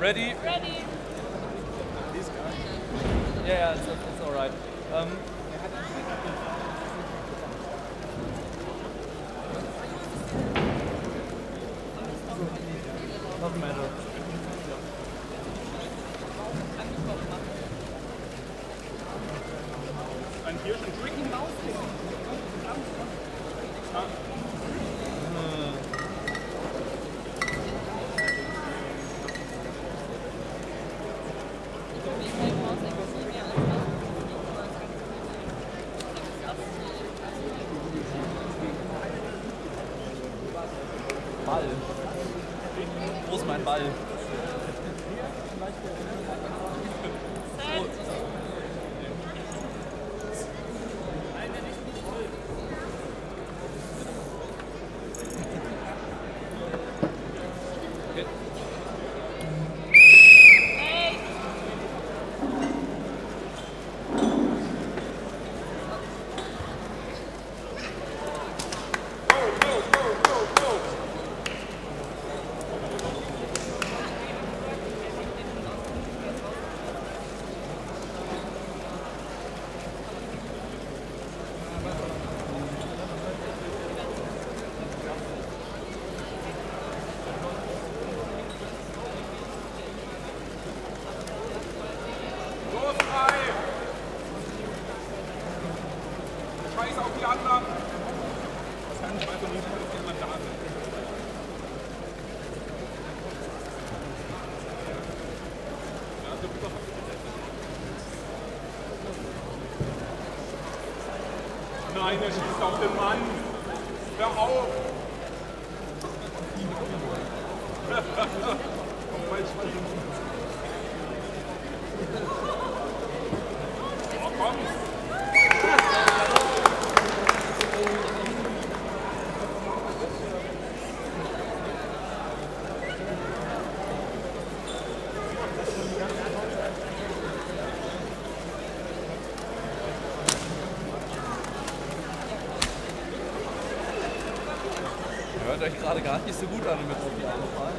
Ready? Ready. These guys. Yeah, yeah it's, it's all right. Um, doesn't matter. hört euch gerade gar nicht so gut an mit Profi-Autofahren.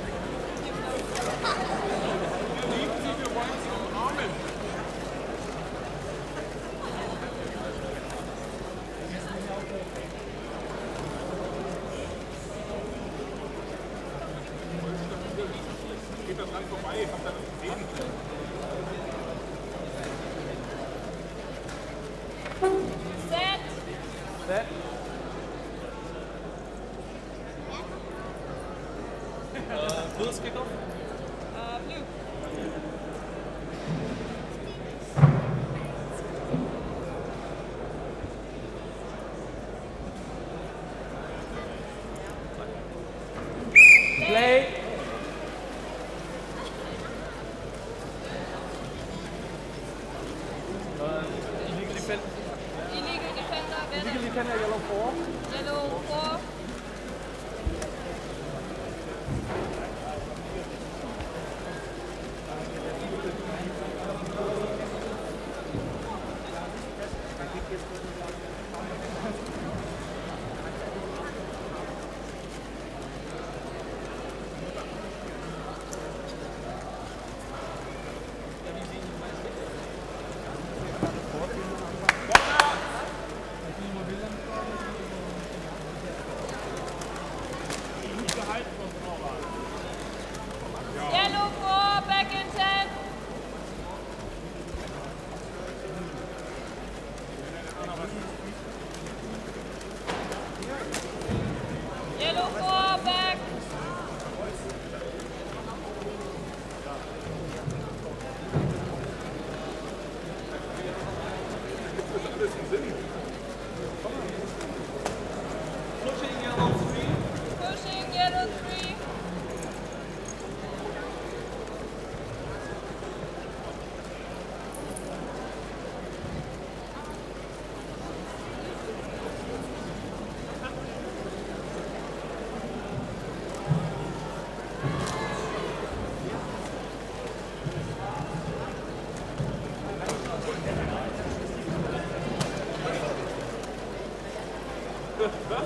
Ha, ha,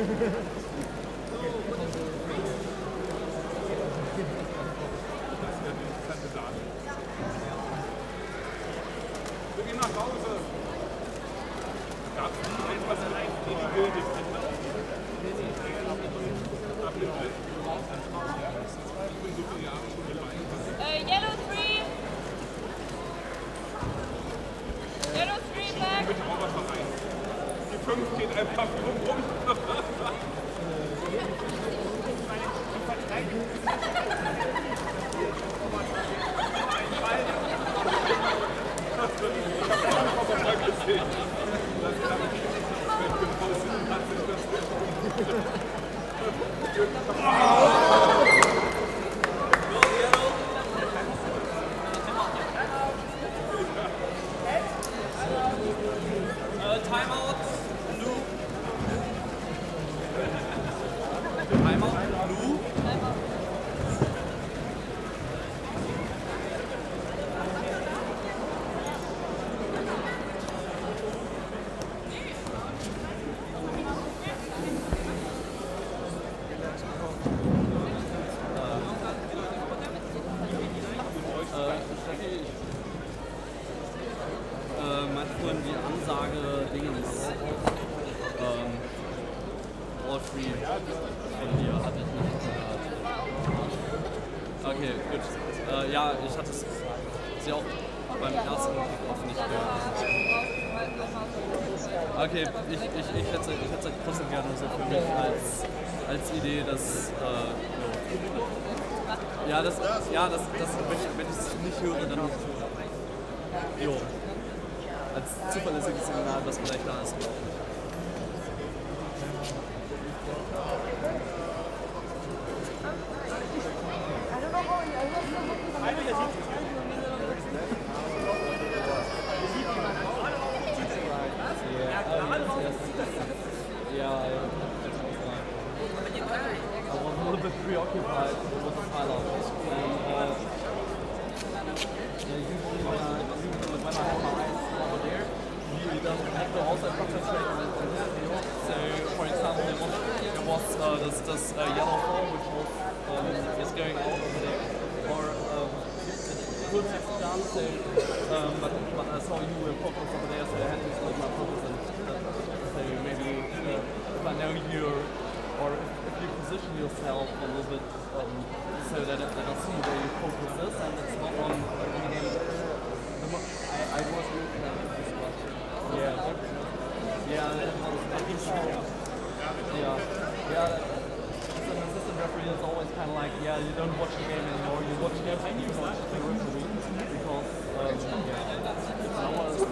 ha. Preoccupied with the pilot. And, uh, yeah, usually usually when I have my eyes over there, don't have to also concentrate on. So, for example, there was, there was uh, this, this uh, yellow ball which was um, is going out over there, or um, it could have done so, um, but, but I saw you were focused over there, so I had to split my focus and uh, so maybe uh, if I know you're or if you position yourself a little bit um, so that, it- that I see where your focus is and it's not on the game. The mo- I, I was looking at this one. Yeah. Yeah, I think so. Yeah. Yeah. As an assistant referee, it's always kind of like, yeah, you don't watch the game anymore, you watch the game you watch the referee because, um, yeah, I was,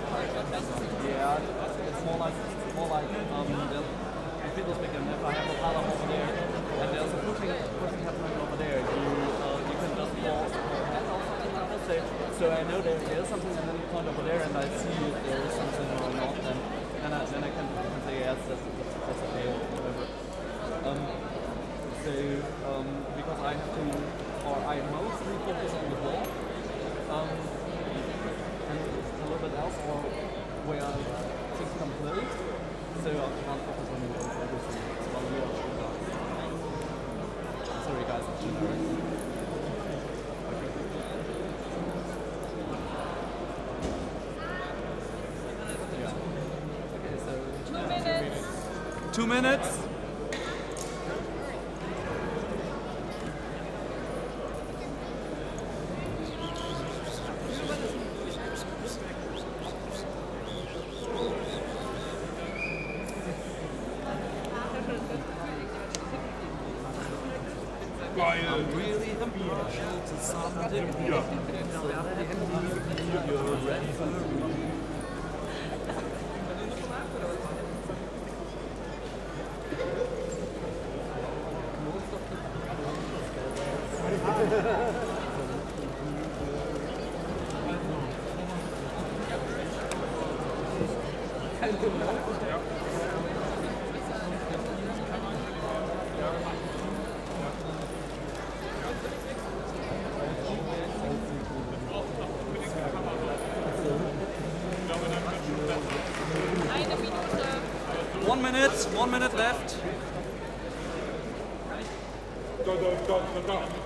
Yeah, it's more like more like um, the the fitness weekend. If I have a pile over there and there's a pushing pushing happening over there, you uh, you can just pause or hand or something like that. So, I know there, there is something, and then you point over there and I see if there is something or not, and then I then I can, can say yes, that's, that's okay or whatever. Um, so um, because I have to, or I mostly focus on the ball. Um, and a little bit else or where things come close. So I can't focus on everything you are Sorry guys, it's generic. Yeah. Okay, so Two minutes. Two minutes. One minute, one minute left. Da, da, da, da, da.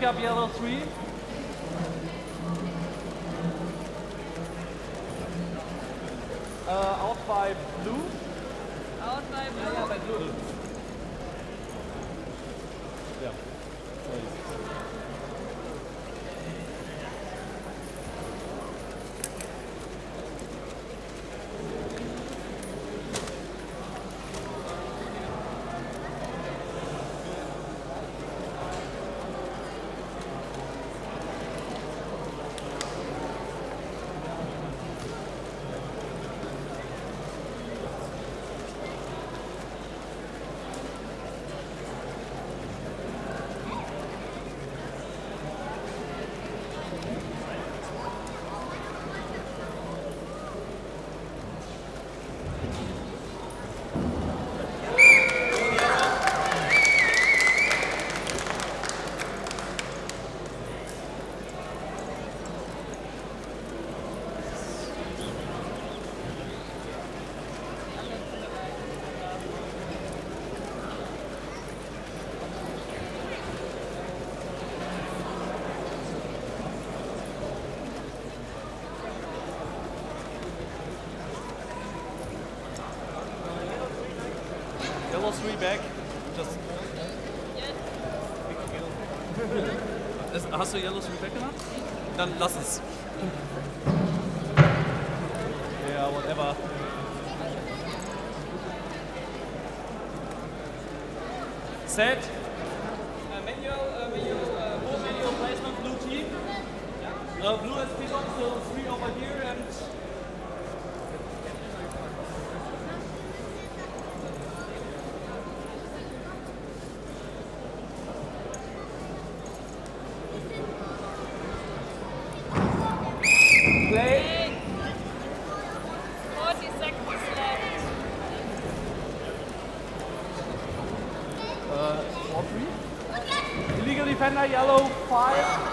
pick up yellow three. all three back. Just. Yes. Hast du Yellow Three back gemacht? Dann lass es. Yeah, whatever. Set. defend that yellow fire.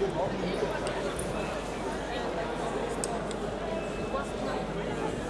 Thank you.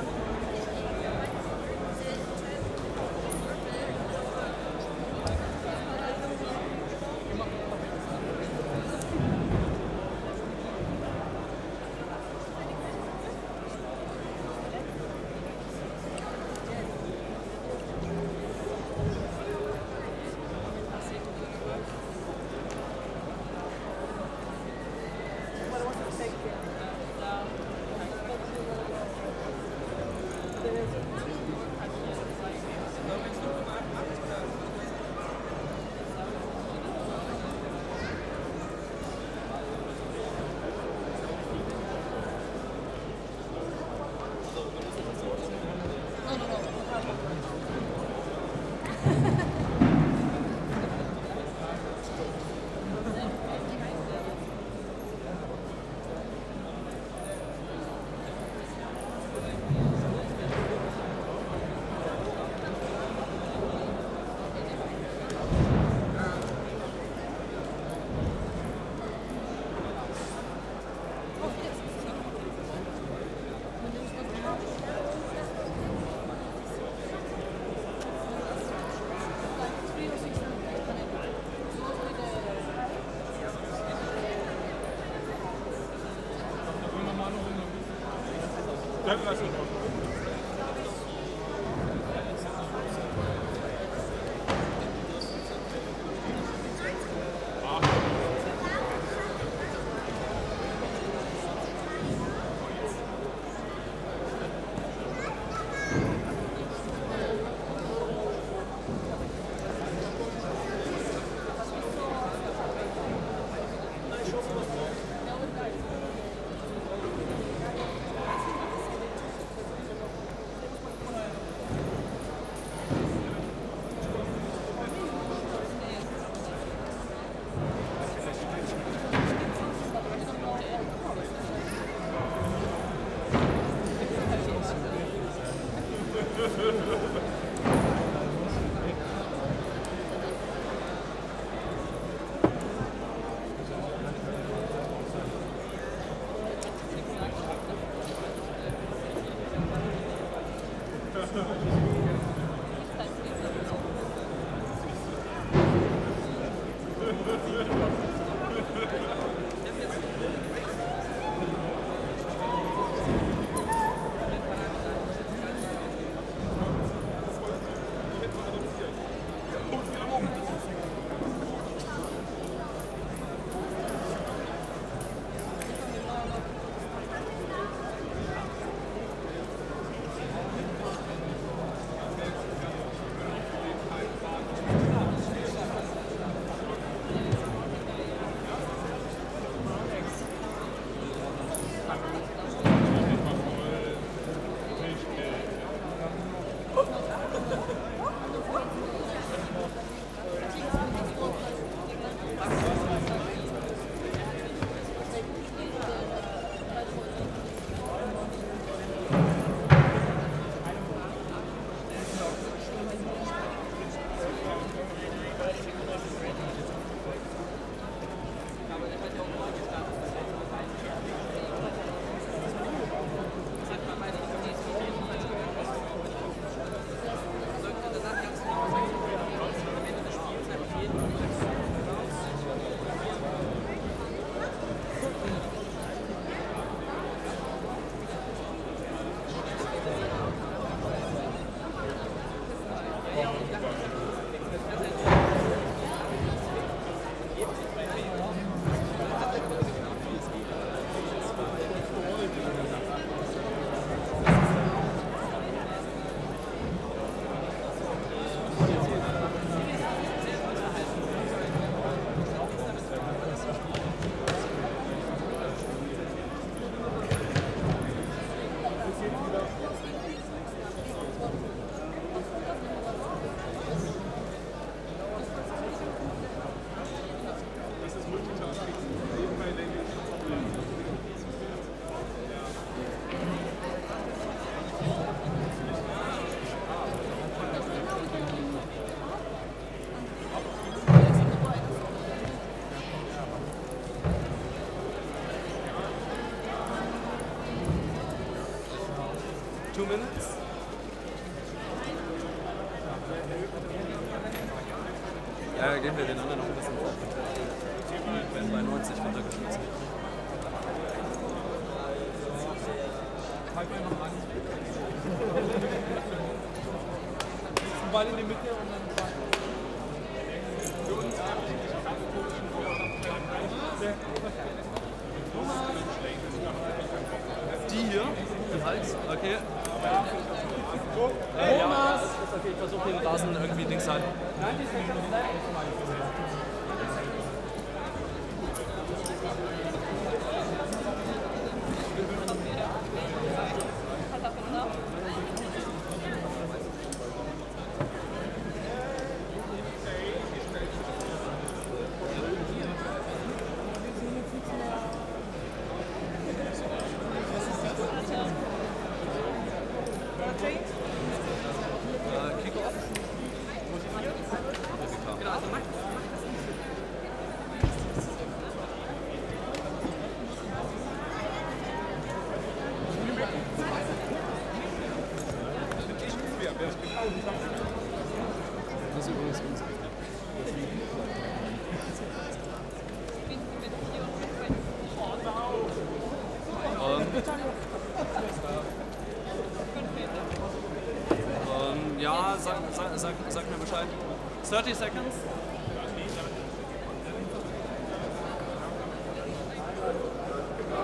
30 seconds.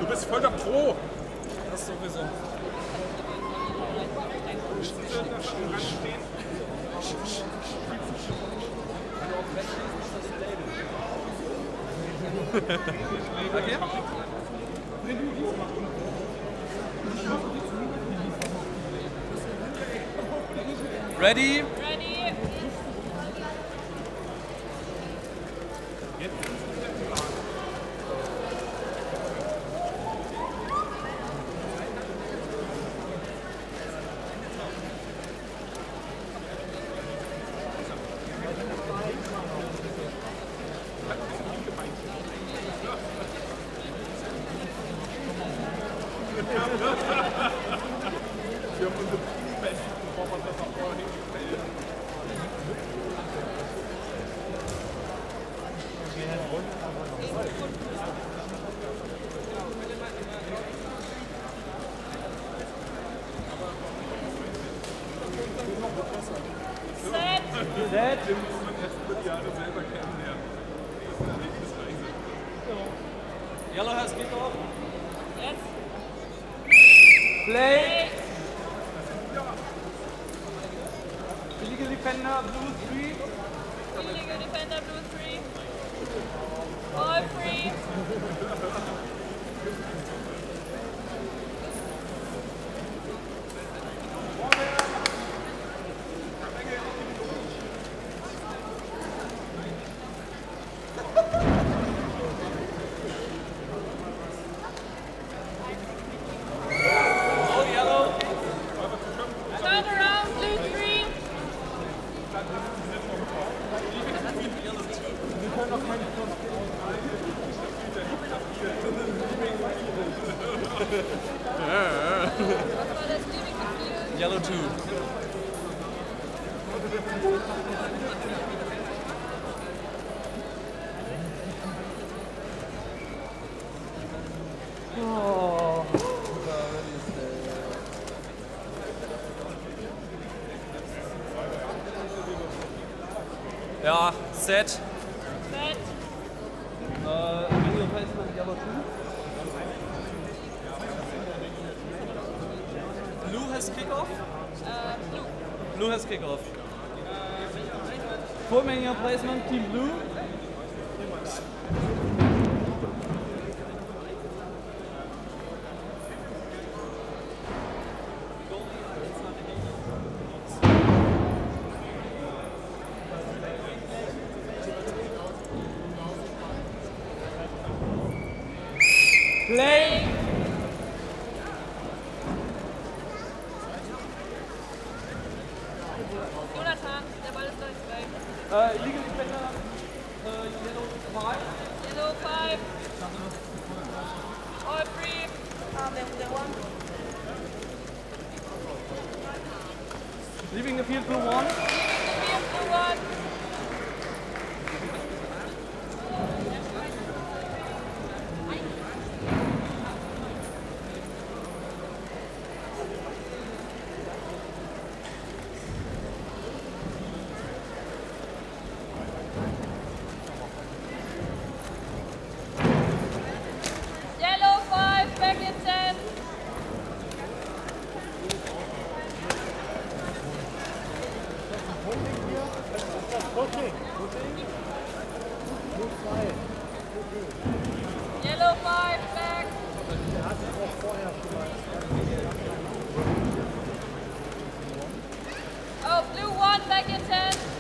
Du bist voll der Pro. Das sowieso. okay. Ready? set. Play back in 10.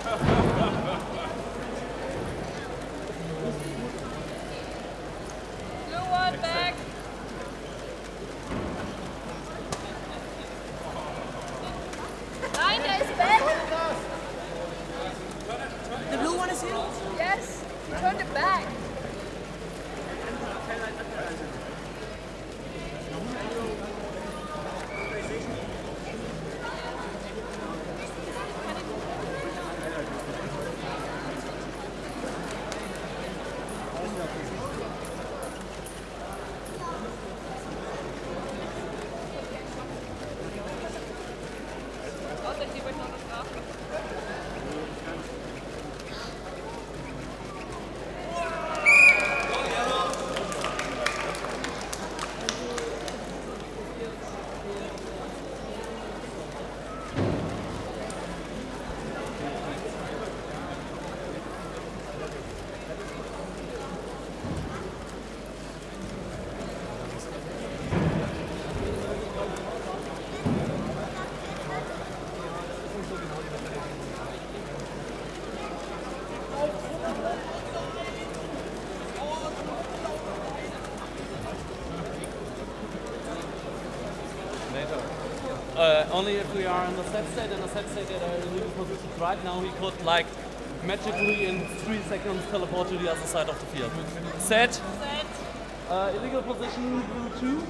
Only if we are in the set state and the set state at our illegal position right now, he could like magically in three seconds teleport to the other side of the field. Set. Set. Uh, illegal position blue two.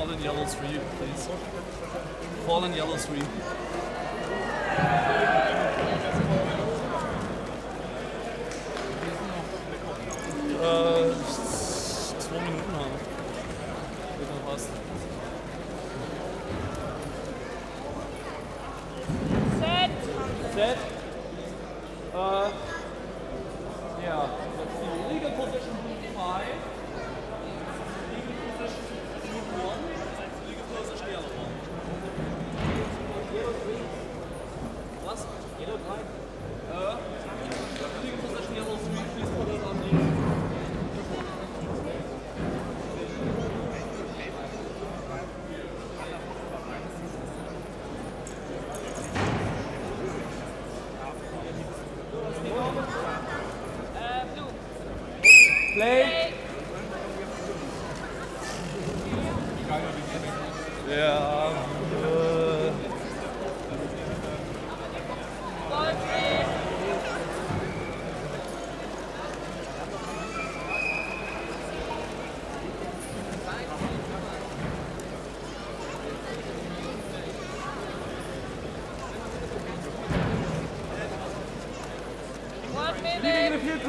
Fallen yellows for you, please. Fallen yellows for.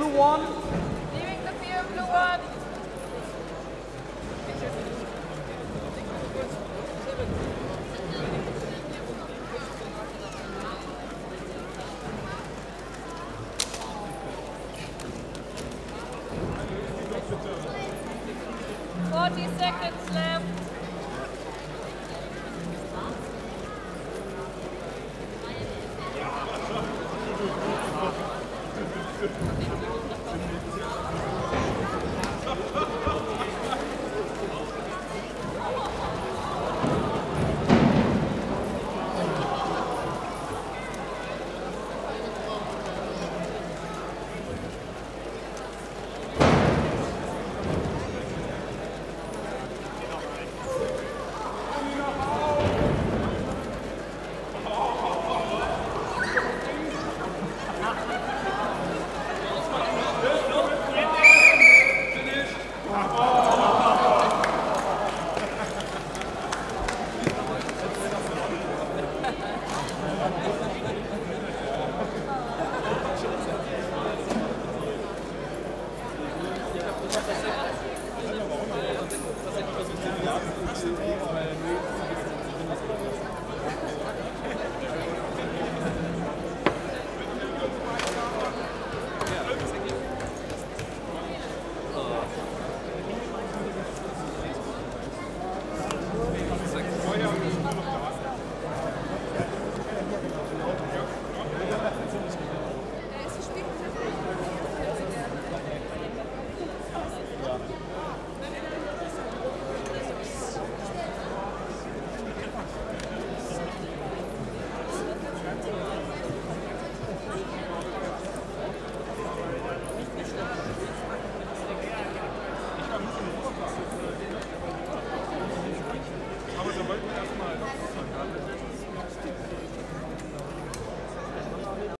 blue one.